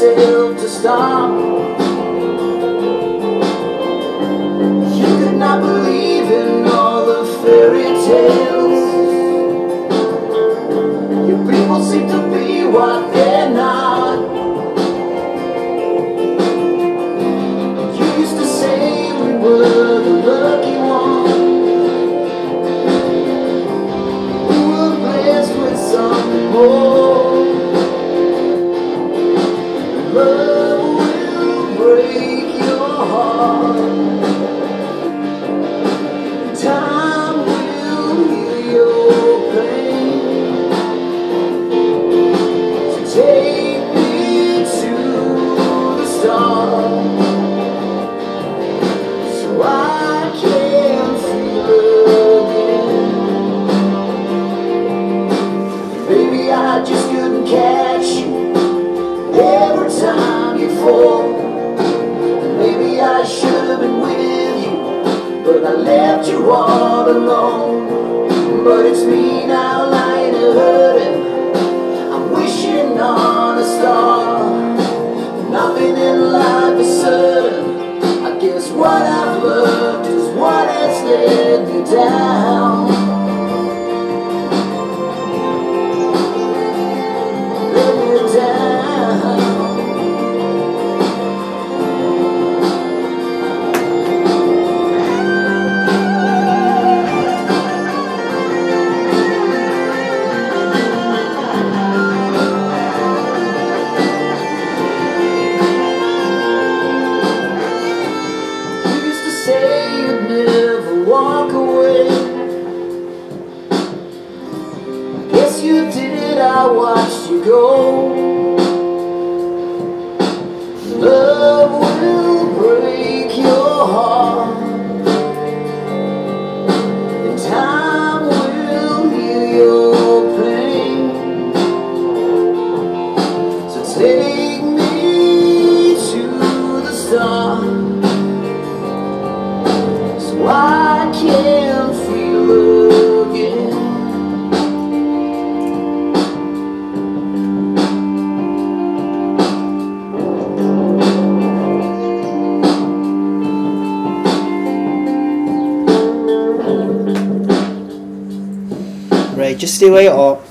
to stop. I just couldn't catch you. Every time you fall. I left you all alone. But it's me now lying and hurting. I'm wishing on a star. Nothing in life is certain. I guess what I've learned is what has led me down. You did, I watched you go. Love will break your heart. And time will heal your pain. So take me to the start. So I can Right, just stay right up.